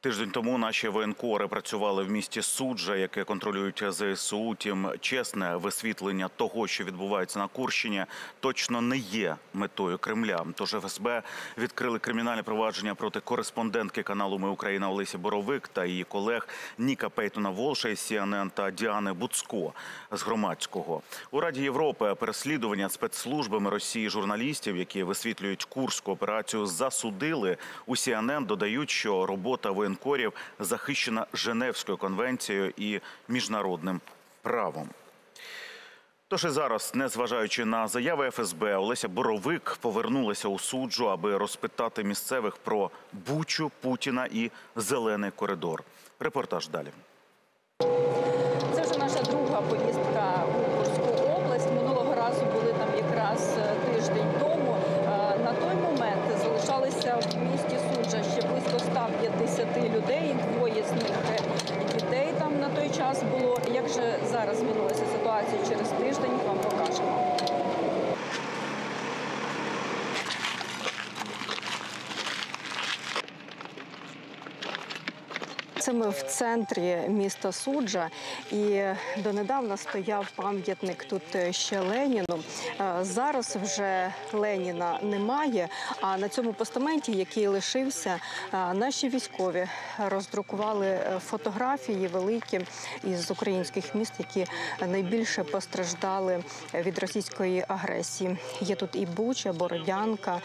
Тиждень тому наші воєнкори працювали в місті Суджа, яке контролюють ЗСУ. Тім чесне висвітлення того, що відбувається на Курщині, точно не є метою Кремля. Тож ФСБ відкрили кримінальне провадження проти кореспондентки каналу Ми Україна Олесі Боровик та її колег Ніка Пейтона Волша із CNN та Діани Буцко з громадського у Раді Європи. Переслідування спецслужбами Росії журналістів, які висвітлюють курську операцію, засудили. У CNN додають, що робота воєнкорів захищена Женевською конвенцією і міжнародним правом. Тож і зараз, незважаючи на заяви ФСБ, Олеся Боровик повернулася у суджу, аби розпитати місцевих про Бучу, Путіна і Зелений коридор. Репортаж далі. Це вже наша друга поїздка у Курську область. Минулого разу були там якраз е, тиждень тому. Е, На той момент залишалися в місті Суджа ще близько 150 людей. Двоє з них е, дітей там на той час було. Як же зараз змінилася ситуація через тиждень? Вам покажемо. Ми в центрі міста Суджа, і донедавна стояв пам'ятник тут ще Леніну. Е, Зараз вже Леніна немає. А на цьому постаменті, який лишився, е, наші військові роздрукували е, фотографії великі із українських міст, які найбільше постраждали від російської агресії. Є тут і Буча, Бородянка,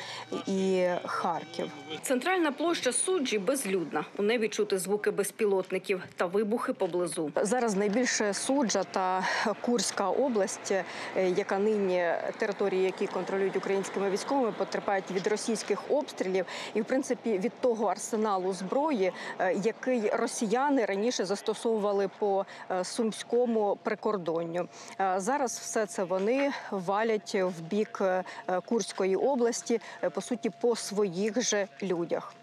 і Харків. Центральна площа суджі безлюдна. У небі чути звуки безпілотників та вибухи поблизу. Зараз найбільше суджа та Курська область, е, яка нині території, які контролюють українськими військовими, потерпають від російських обстрілів і, в принципі, від того арсеналу зброї, е, який росіяни раніше застосовували по е, сумському прикордонню. Зараз все це вони валять в бік Курської області, по суті, по своїх же людях.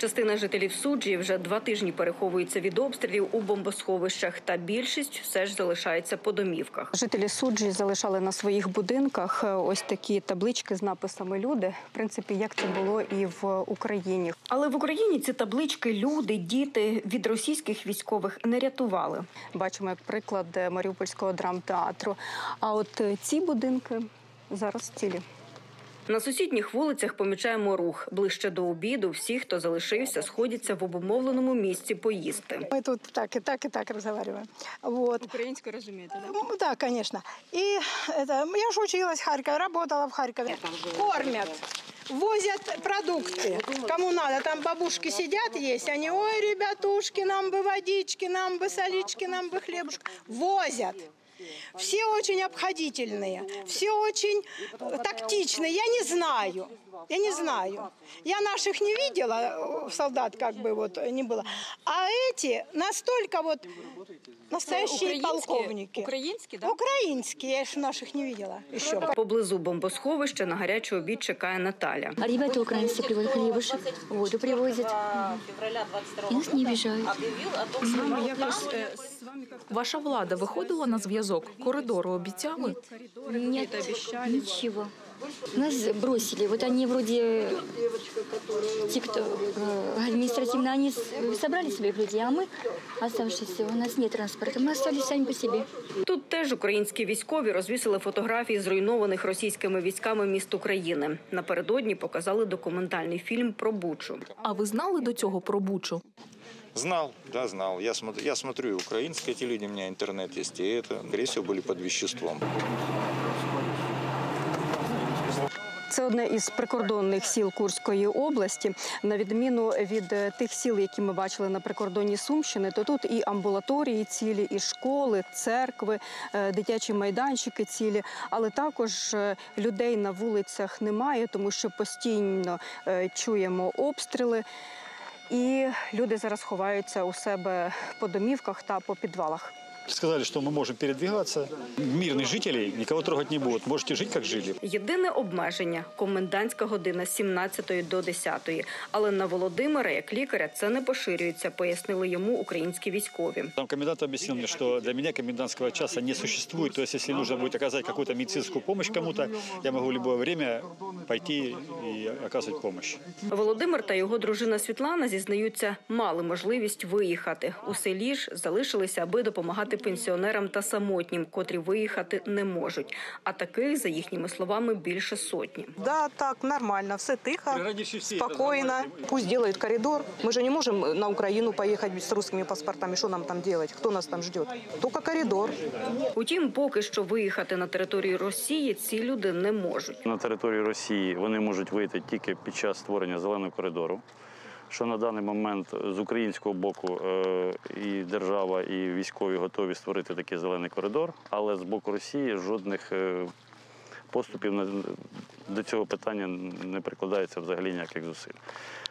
Частина жителів суджі вже два тижні переховується від обстрілів у бомбосховищах, та більшість все ж залишається по домівках. Жителі суджі залишали на своїх будинках е, ось такі таблички з написами люди. В принципі, як це було і в Україні. Але в Україні ці таблички люди, діти від російських військових не рятували. Бачимо як приклад е, Маріупольського драмтеатру. А от е, ці будинки зараз цілі. На сусідніх вулицях помічаємо рух. Ближче до обіду всі, хто залишився, сходяться в обумовленому місці поїсти. Мы тут так и так и так разговариваем. Вот. Українською розумієте, Ну, да, конечно. И это, я же училась в Харькове, работала в Харькове. Кормят, возят продукты. Кому надо, там бабушки сидят, есть. Они, ой, ребятушки, нам бы водички, нам бы солички, нам бы хлебушка. Возят. Все очень обходительные, все очень э, тактичные. Я не знаю, я не знаю. Я наших не видела, э, солдат как бы вот не было. А эти настолько вот настоящие полковники. Українські, Украинские, я еще наших не видела еще. Поблизу бомбосховища на гарячий обід чекає Наталя. А ребята украинцы приводят хлебушек, воду привозят. И нас не обижают. Ваша влада виходила на зв'язок. Коридору обіцяли. Нет, ничего. Нас бросили. Вот они вроде, те, кто э, административно, они с- собрали своих людей, а мы, оставшиеся, у нас нет транспорта. Мы остались сами по себе. Тут теж українські військові розвісили фотографії зруйнованих російськими військами міст України. Напередодні показали документальний фільм про Бучу. А ви знали до цього про Бучу? Знал, да, знал. Я смотрю, я смотрю украинское телевидение, у меня интернет есть, и это, скорее всего, были под веществом. Це одне із прикордонних сіл Курської області. На відміну від е, тих сіл, які ми бачили на прикордонні Сумщини, то тут і амбулаторії цілі, і школи, церкви, е, дитячі майданчики цілі, але також е, людей на вулицях немає, тому що постійно чуємо обстріли. І люди зараз ховаються у себе по домівках та по підвалах Сказали, что мы можем передвигаться. Мирных жителей никого трогать не будут. Можете жить, как жили. Єдине обмеження комендантська година з 17 до 10. Але на Володимира, як лікаря, це не поширюється, пояснили йому українські військові. Там комендант объяснил мне, что для меня комендантского часа не существует. То есть, если нужно будет оказать какую-то медицинскую помощь кому-то, я могу в любое время пойти и оказывать помощь. Володимир та його дружина Світлана зізнаються, мали можливість виїхати. У селі ж залишилися, аби допомагати пенсіонерам та самотнім, котрі виїхати не можуть. А таких, за їхніми словами, більше сотні. Да, так, нормально, все тихо, спокойно. Пусть делает коридор. Мы же не можем на Украину поехать с русскими паспортами. Что нам там делать? Кто нас там ждет? Только коридор. Утім, поки що виїхати на територію Росії ці люди не можуть. На територію Росії вони можуть вийти тільки під час створення зеленого коридору. Що на даний момент з українського боку е, і держава, і військові готові створити такий зелений коридор, але з боку Росії жодних е, поступів до цього питання не прикладається взагалі ніяких зусиль.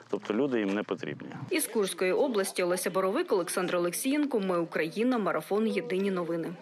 Тобто люди їм не потрібні. Із Курської області Олеся Боровик, Олександр Олексієнко. Ми Україна. Марафон. Єдині новини.